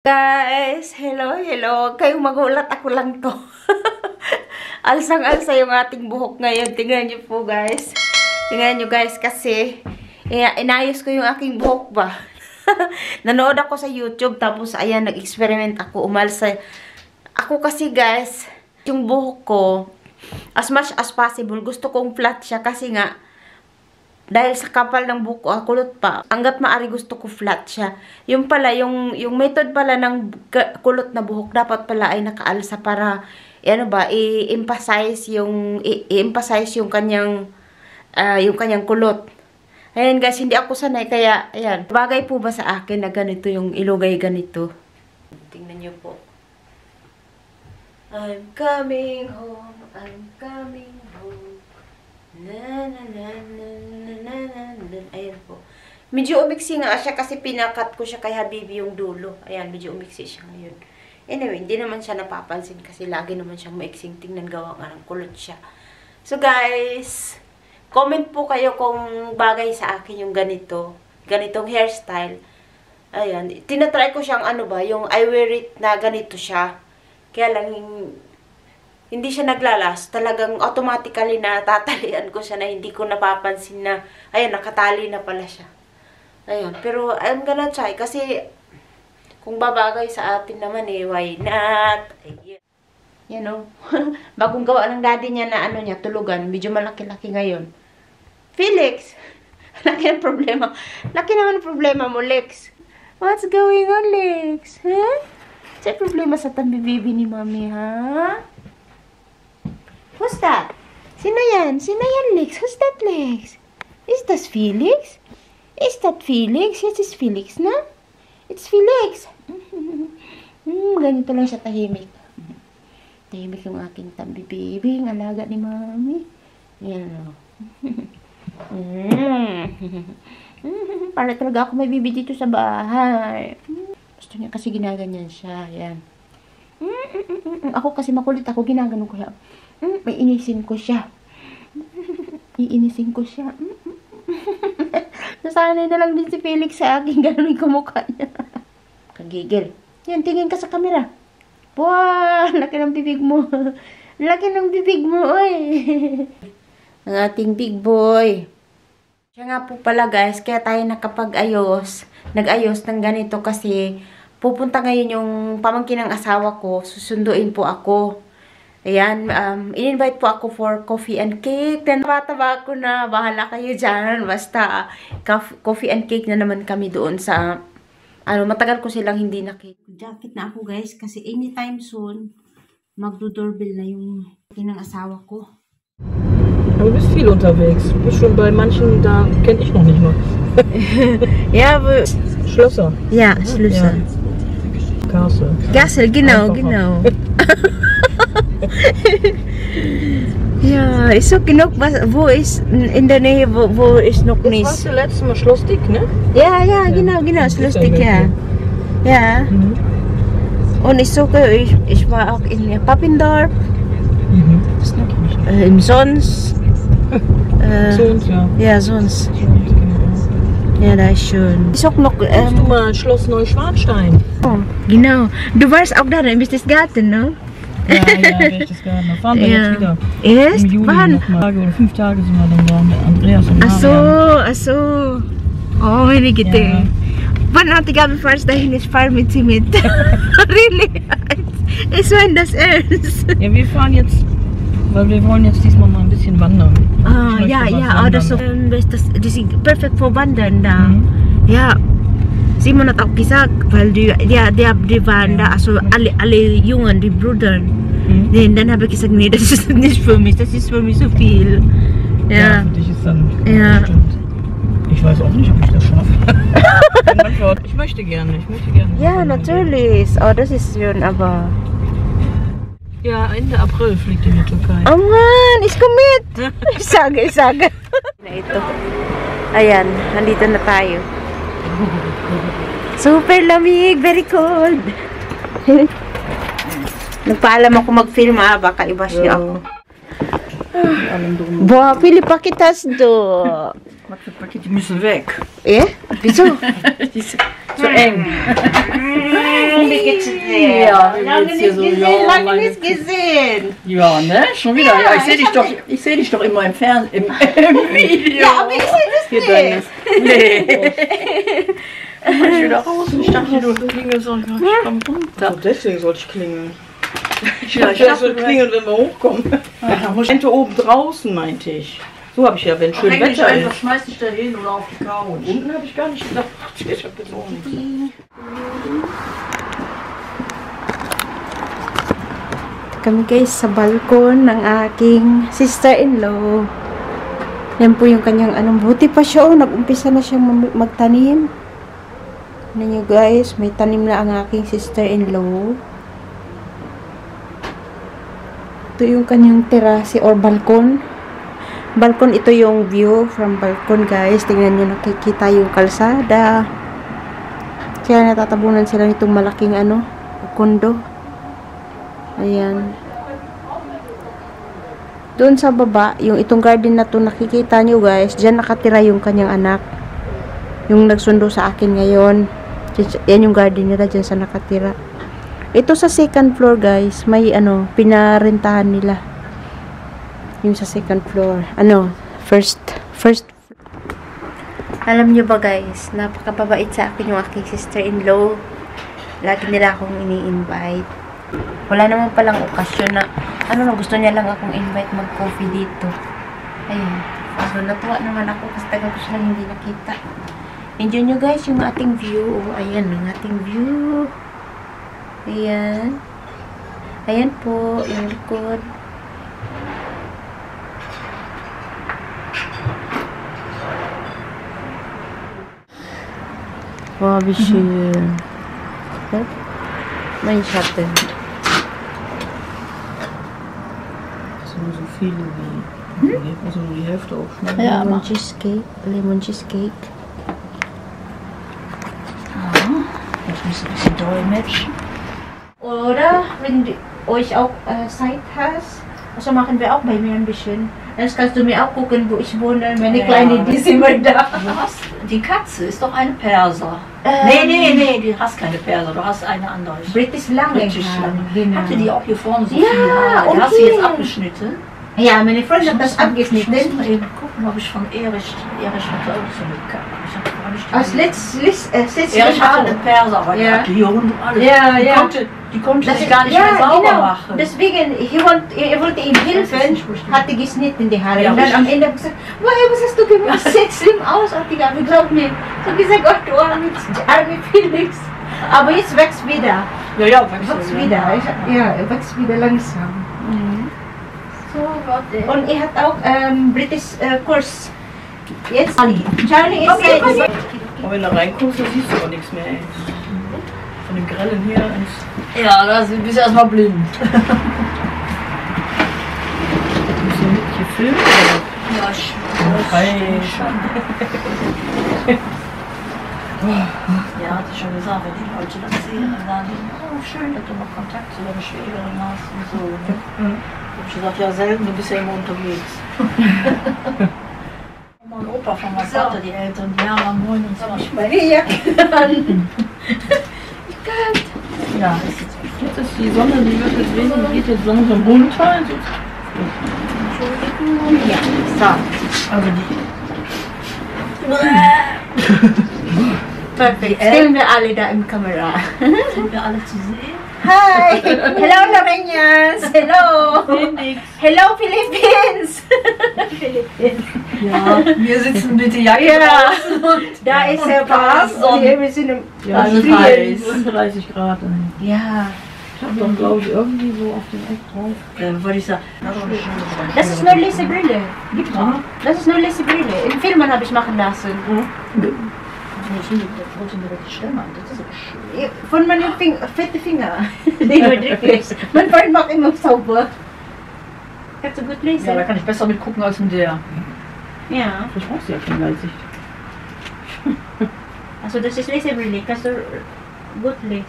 Guys, hello, hello. Kayong magulat ako lang to. Alsang-alsa yung ating buhok ngayon. Tingnan niyo po, guys. Tingnan niyo, guys, kasi eh, inayos ko yung aking buhok ba. Nanood ako sa YouTube, tapos ayan, nag-experiment ako. Umalsa. Ako kasi, guys, yung buhok ko, as much as possible, gusto kong flat siya kasi nga, dahil sa kapal ng buko, ah, kulot pa. Hanggat maari gusto ko flat siya. Yung pala, yung, yung method pala ng kulot na buhok, dapat pala ay nakaalsa para, eh, ano ba, i-emphasize yung, i-emphasize yung kanyang, uh, yung kanyang kulot. Ayan guys, hindi ako sanay, kaya, ayan. Bagay po ba sa akin na ganito yung ilugay ganito? Tingnan niyo po. I'm coming home, I'm coming. Na, na, na, na, na, na, na, na. Ayan po. Medyo umiksi nga siya kasi pinakat ko siya kay Habibi yung dulo. Ayan, medyo umiksi siya ngayon. Anyway, hindi naman siya napapansin kasi lagi naman siyang maiksing tingnan gawa nga ng kulot siya. So guys, comment po kayo kung bagay sa akin yung ganito. Ganitong hairstyle. Ayan, tinatry ko siyang ano ba, yung I wear it na ganito siya. Kaya lang, hindi siya naglalas. Talagang automatically na tatalian ko siya na hindi ko napapansin na, ayun, nakatali na pala siya. Ayun. Pero, I'm gonna try. Kasi, kung babagay sa atin naman eh, why not? Ayun. Yan o. Bagong gawa ng daddy niya na ano niya, tulugan. Medyo malaki-laki ngayon. Felix! Laki ng problema. Laki naman ang problema mo, Lex. What's going on, Lex? Huh? Sa problema sa tambi baby ni mami, ha? Who's that? Sino yan? Sino yan, Lex? Who's that, Lex? Is that Felix? Is that Felix? Yes, it's Felix, na? It's Felix. hmm, ganito lang siya tahimik. Tahimik yung aking tambi baby, ang alaga ni mami. Yan, o. mm. Para talaga ako may bibi dito sa bahay. Gusto niya kasi ginaganyan siya. Yan. Ako kasi makulit ako, ginaganon ko siya. Mm, may inisin ko siya. Iinisin ko siya. Nasanay na lang din si Felix sa akin. Ganun yung kumukha niya. Kagigil. Yan, tingin ka sa camera. Wow, laki ng bibig mo. laki ng bibig mo, oy. Ang ating big boy. Siya nga po pala guys, kaya tayo nakapag-ayos. Nag-ayos ng ganito kasi pupunta ngayon yung pamangkin ng asawa ko. Susunduin po ako. Ayan, um, in-invite po ako for coffee and cake. Then, taba ko na, bahala kayo dyan. Basta, coffee and cake na naman kami doon sa, ano, matagal ko silang hindi nakita. Jacket na ako guys, kasi anytime soon, magdo-doorbell na yung ng asawa ko. Aber du bist viel unterwegs. Bist schon bei manchen, da kenne ich noch nicht mal. ja, aber... Schlösser. Ja, Schlösser. Ja. Kassel. Kassel, genau, Einfacher. genau. ja, ist so genug, was, wo ist in der Nähe, wo, wo ist noch nicht? Das warst du letztes Mal Schlossdick, ne? Ja, ja, ja. genau, genau, Schlossdick, ja. Ja. Mhm. Und ich suche, ich, ich war auch in Pappendorf. Mhm. Äh, Im Sons. äh, Sons, ja. Ja, Sons. Ja, da ist schön. Ich suche noch. Ähm, du mal Schloss Neuschwanstein. Oh, genau. Du warst auch da im Businessgarten, ne? Ja, ja, Berchtesgaden. Da fahren wir ja. jetzt wieder. Erst? Im Juli Wann? mal. Oder fünf Tage sind wir dann da mit Andreas und Ach so, ach so. Oh, meine Güte. Ja. Wann hat die Gabi falsch dahin? Ich fahre mit sie mit. really? Ich meine das ernst. Ja, wir fahren jetzt, weil wir wollen jetzt diesmal mal ein bisschen wandern. Ah, ja, ja, das, so, das, das ist perfekt für Wandern da. Mhm. Ja, Simon hat auch gesagt, weil die, die, die, die waren da, also alle, alle Jungen, die Brüder. Mhm. Nee, dann habe ich gesagt, nee, das ist nicht für mich, das ist für mich so viel. Ja, ja für dich ist dann ja. Ich weiß auch nicht, ob ich das schaffe. ich möchte gerne, ich möchte gerne. Ja, natürlich. Oh, das ist schön, aber... Ja, Ende April fliegt in die Türkei. Oh Mann, ich komme mit! ich sage, ich sage. Na ito. Ayan, nandito na tayo. Super lamig, very cold. Nagpaalam ako mag-film ah, baka iba siya ako. Buha, pili pa kitas do. Die müssen weg. Eh? Wieso? Die sind zu eng. Wie geht's dir? Ja, wie lange nicht so? gesehen, Ja, lange meine nicht gesehen. Ja, ne? Schon wieder. Ja, Ja, ich sehe ich dich doch, dich- ich sehe dich doch immer im Fernsehen, im, im Video. Ja, aber ich sehe das Hier nicht. deines. Nee. Bin ich wieder raus und ich dachte, du klingelst so. Ich komm runter. deswegen sollte ich klingeln. Ja, ich dachte, wird klingeln, wenn wir hochkommen. da muss ich Meinte oben draußen, meinte ich. So habe ich ja, wenn schön Wetter einfach, ist. schmeiß dich da hin oder auf die Couch. Unten habe ich gar nicht gedacht. Ich habe jetzt auch nichts. Kami guys sa balkon ng aking sister-in-law. Yan po yung kanyang anong buti pa siya. Oh, nag-umpisa na siyang magtanim. Ano nyo guys, may tanim na ang aking sister-in-law. Ito yung kanyang terrace or balkon. Balkon, ito yung view from balkon guys. Tingnan nyo, nakikita yung kalsada. Kaya natatabunan sila nitong malaking ano, kondo. Ayan. Doon sa baba, yung itong garden na to nakikita nyo guys, dyan nakatira yung kanyang anak. Yung nagsundo sa akin ngayon. Yan yung garden nila dyan sa nakatira. Ito sa second floor guys, may ano, pinarentahan nila. Yung sa second floor. Ano, first, first alam nyo ba guys, napakababait sa akin yung aking sister-in-law. Lagi nila akong ini-invite wala naman palang okasyon na ano na gusto niya lang akong invite mag-coffee dito. Ayun. So, natuwa naman ako kasi tagal ko silang hindi nakita. Enjoy nyo guys yung ating view. Oh, ayan ang ating view. Ayan. Ayan po, yung likod. Wow, wie schön. Mein Schatten. Das sind nur so viele wie. Hm? Also nur die Hälfte aufschneiden. Ja, lemon cheesecake. Lemon cheesecake. Jetzt muss ein bisschen dolmetschen. Oder wenn du euch auch äh, Zeit hast, also machen wir auch bei mir ein bisschen. Dann kannst du mir auch gucken, wo ich wohne. Meine Ja. kleine, die ist immer da. Die Katze ist doch eine Perser. Ähm, nee, nee, nee, du hast keine Perser, du hast eine andere. British lange. Britisch lang. Genau. Hatte die auch hier vorne so Ja, viele Haare. Die hast du okay. jetzt abgeschnitten. Ja, meine Freundin hat das Ich muss mal abgeschnitten. eben gucken, ob ich von Erich, Erich hatte auch so eine Als letztes, letzt, äh, letztes Erich hatte auch. eine Perser, aber die Ja. Leon und alles. Ja, die ja. Konnte, die konnte Das sich gar nicht ja, mehr sauber genau. machen. Deswegen, ich wollte, er wollte ihm helfen, nicht, wo ich die- hat die geschnitten, die Haare. Ja, und dann am Ende habe ich gesagt, was hast du gemacht? Sieht schlimm aus, hat die gesagt, glaub mir. Ich habe gesagt, Gott, du arme, Felix. Aber jetzt wächst wieder. ja, ja, wächst Wächst ja wieder. Ich, ja, wächst wieder langsam. So, warte. Und er hat auch ähm, British äh, Kurs. Jetzt. Charlie. Charlie ist Okay, jetzt. Aber wenn du reinguckst, dann siehst du aber nichts mehr. Ey. Von dem Grellen hier ins. Ja, da bist du erstmal blind. Bist du mit gefilmt? Oder? Ja, ich, Hey. ja, hatte schon gesagt, wenn die Leute das sehen, dann sagen die, oh, schön, dass du noch Kontakt zu deiner Schwägerin hast und so. Ne? Hab ich gesagt, ja, selten, du bist ja immer unterwegs. Opa von meinem Vater, die Eltern, die haben am 29. Meine Jacke an. Ja, ist jetzt Jetzt ist die Sonne, die wird jetzt weniger, geht jetzt langsam runter. Also, Ja, so. also die. Perfekt. Stellen wir alle da im Kamera. sind wir alle zu sehen. Hi! Hello, Loreñas! Hello! Hello, Philippines! Philippines. Ja, wir sitzen mit der Jacke Ja. draußen und Da ist der da Bas und hier wir sind im Ja, heiß. 35 Grad. Ja. Ich hab doch, glaube ich, irgendwie so auf dem Eck drauf. äh, würde ich sagen, Das ist nur Lesebrille. Gibt's auch. Das ist nur Lesebrille. Im Filmen habe ich machen lassen. Ich wollte mir die Stimme an, das ist so schön. Von meinen Fing fetten Finger. Mein Freund macht immer sauber. Kannst du gut Ja, da lesen? kann ich besser mitgucken als mit der. Ja. Vielleicht brauchst du ja keine Weitsicht. Also das ist Lesebrille. Kannst du gut lesen.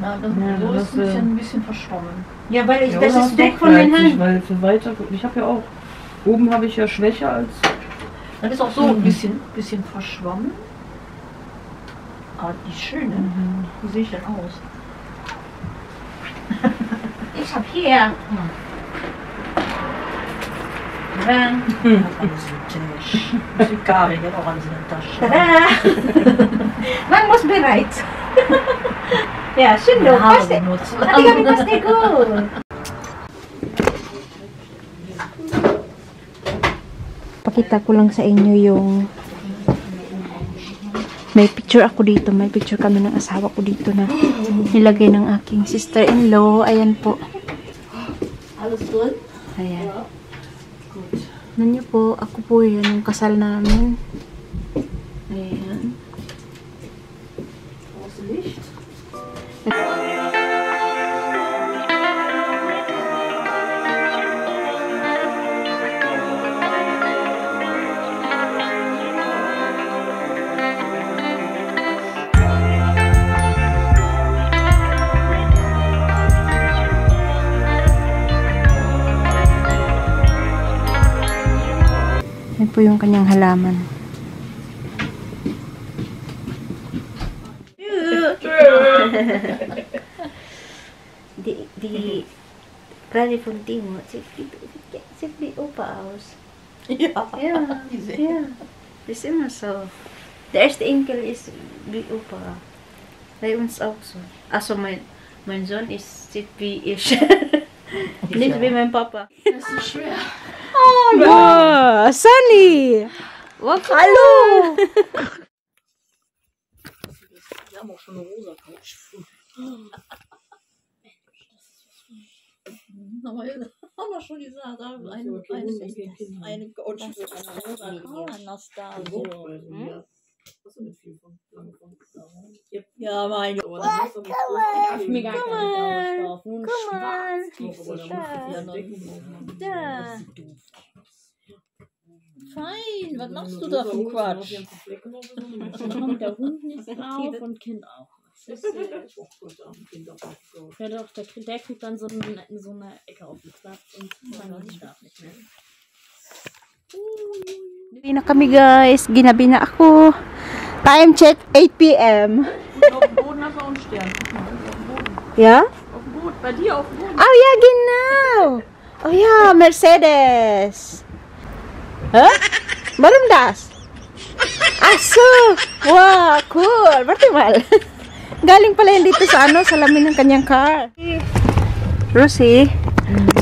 Na, das, Ja, so das ist ein bisschen, ein bisschen verschwommen. Ja, weil ich, Ja, das ist weg von meinen Weitsicht, Händen. Weil für weiter, ich habe ja auch Oben habe ich ja schwächer als. Dann ist auch so ein bisschen, bisschen verschwommen. Aber die ist schön, ne? Wie sehe ich denn aus? Ich hab hier. Ran. Die hat auch alles in der Tasche. Man muss bereit. ja, schön. Haare Passt Gabi, passt dir gut. Pakita ko lang sa inyo yung may picture ako dito. May picture kami ng asawa ko dito na nilagay ng aking sister-in-law. Ayan po. Ayan. Ano niyo po, ako po yan, yung kasal namin. Ayan. Brauchst po yung kanyang halaman. di, di, Prali Fontimo, si, si, si Opa aus. Ja. Ja, ja. Das ist immer so. Der erste Enkel ist wie Opa. Bei uns auch so. Also mein, mein Sohn ist sieht wie ich. Nicht wie mein Papa. Das ist schwer. Wow, Sunny! Hallo! Wir haben auch schon eine rosa Couch. Aber haben wir schon gesagt, eine, eine, eine, eine Couch für eine rosa Couch. Anastasia. Was du mit viel von Ja, mein Aber dann hast du nicht Mega Come keine on, drauf. Nun come schwarz. so. Fein, was machst du da für Quatsch? Dann kommt der Hund nicht drauf und Kind auch. Ja doch, der, kriegt- der kriegt dann so, eine, so eine Ecke aufgeklappt und Kind darf nicht mehr. Uwi na kami guys. Ginabi na ako. Time check 8 p.m. Auf dem Boden hast du auch einen Stern. Ja? Auf dem Boden. Bei dir auf dem Boden. Oh ja, genau. Oh ja, Mercedes. Hä? Warum das? Ach so. Wow, cool. Warte mal. Galing pala yan dito sa ano, sa lamin ng kanyang car. Rosie,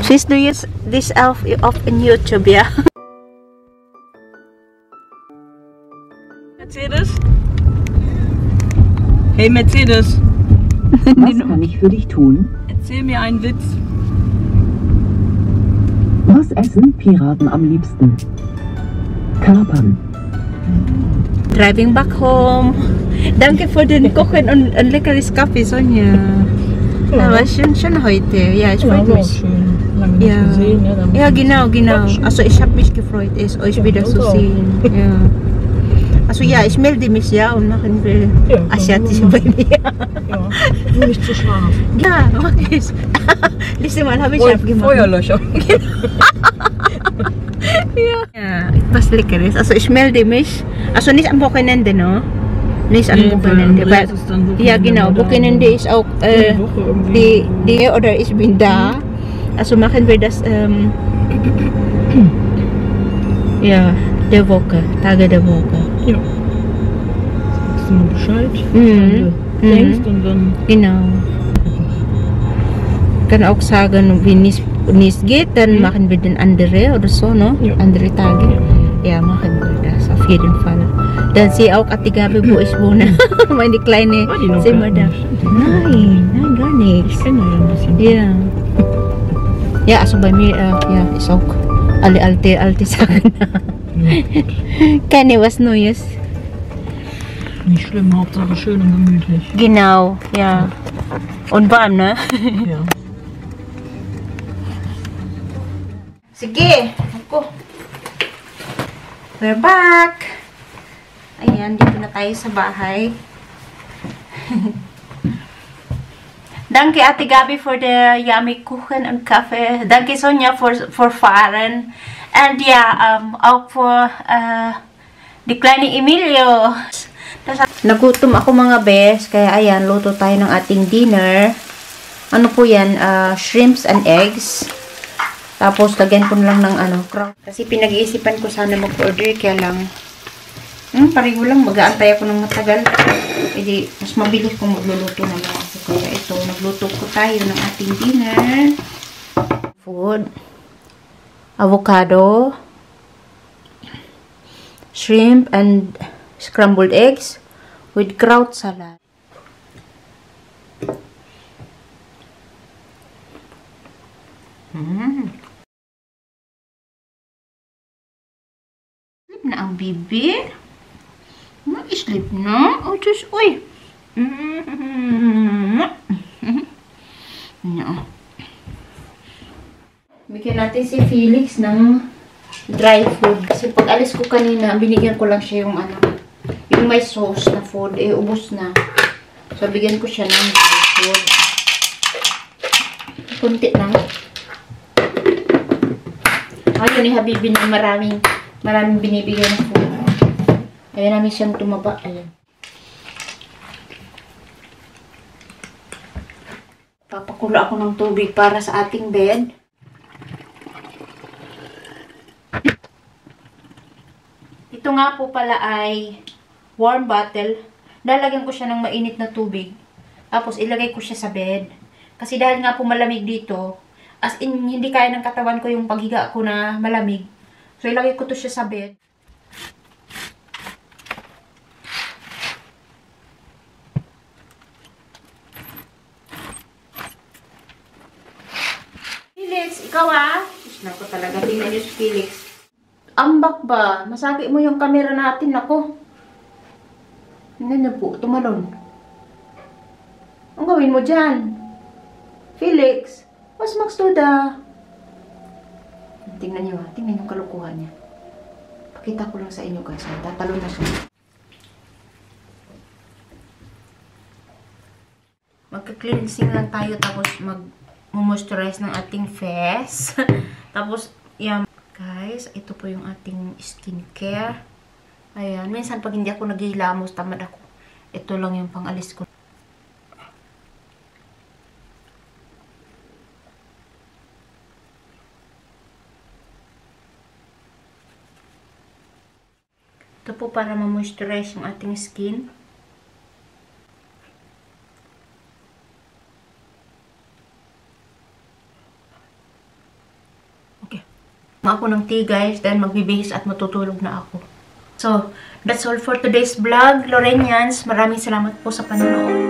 she's doing this off, off in YouTube, yeah? Mercedes? Hey Mercedes, Was kann ich für dich tun? erzähl mir einen Witz. Was essen Piraten am liebsten? Kapern. Driving back home. Danke für den Kochen und ein leckeres Kaffee, Sonja. Ja, war schön, schön heute. Ja, ich freue mich. schön. Lange Ja. Ja, genau, genau. Also ich habe mich gefreut, es euch wieder zu sehen. Ja. Also ja, ich melde mich ja und machen wir Ja, asiatische bei mir. Ja. Nur nicht zu scharf. Ja, mach ich. Letztes Mal habe ich abgemacht. Feuerlöcher. Ja, etwas Leckeres. Also ich melde mich. Also nicht am Wochenende, no? Nicht am Nee, Wochenende. Weil, Wochenende ja, genau. Wochenende ist auch äh, Die die, die oder ich bin da. Also machen wir das ähm, ja, der Woche, Tage der Woche. Ja. Sagst du mal Bescheid, Mhm. du denkst und dann. Genau. Kann auch sagen, wenn es nicht geht, dann Mhm. machen wir den andere oder so, no? Ja. Andere Tage. Ja, machen wir das auf jeden Fall. Dann sie auch Gabi, wo ich wohne. Meine kleine die noch Zimmer da. nicht? Nein, nein, gar nichts. Ich kenne ja ein bisschen. Ja. Ja, also bei mir, äh, ja, ist auch alle alte, alte Sachen. Keine was Neues. Nicht schlimm, Hauptsache schön und gemütlich. Genau, ja. Und warm, ne? Ja. Sige, ako. We're back. Ayan, dito na tayo sa bahay. Danke Ate Gabi for the yummy Kuchen and Kaffee. Danke Sonja for for fahren. And yeah, um, out for uh, declining Emilio. Nagutom ako mga bes, kaya ayan, luto tayo ng ating dinner. Ano po yan? Uh, shrimps and eggs. Tapos, lagyan ko lang ng ano, kraut. Kasi pinag-iisipan ko sana mag-order, kaya lang, hmm, pareho lang, mag-aantay ako ng matagal. E di, mas mabilis kung magluluto na lang ako. Kaya ito, nagluto ko tayo ng ating dinner. Food. Avocado. Shrimp and scrambled eggs with kraut salad. Mm. Na ang bibi. Sleep na. Oh, Diyos, uy. No. Bigyan natin si Felix ng dry food. Kasi pag alis ko kanina, binigyan ko lang siya yung ano, yung may sauce na food, eh, ubos na. So, bigyan ko siya ng dry food. Kunti lang. Ayaw ni Habibi na maraming, maraming binibigyan ng food. Ayaw namin siyang tumaba. Ayan. Papakulo ako ng tubig para sa ating bed. Ito nga po pala ay warm bottle. Lalagyan ko siya ng mainit na tubig. Tapos ilagay ko siya sa bed. Kasi dahil nga po malamig dito, as in hindi kaya ng katawan ko yung paghiga ko na malamig. So ilagay ko to siya sa bed. Felix, ikaw ah. Diyos na ko talaga. Tingnan niyo si Felix. Ambak ba? Masagi mo yung camera natin, ako. Tingnan niyo po, tumalon. Ang gawin mo dyan? Felix, what's Max? Tingnan niyo ha, tingnan yung kalukuhan niya. Pakita ko lang sa inyo guys, ha? tatalon na siya. Magka-cleansing lang tayo tapos mag-moisturize ng ating face. tapos, yan. Guys, ito po yung ating skincare. Ayan. Minsan pag hindi ako naghihilamos, tamad ako. Ito lang yung pangalis ko. Ito po para ma-moisturize yung ating skin. Ako ng tea guys, then magbibihis at matutulog na ako. So, that's all for today's vlog, Lorenians. Maraming salamat po sa panonood.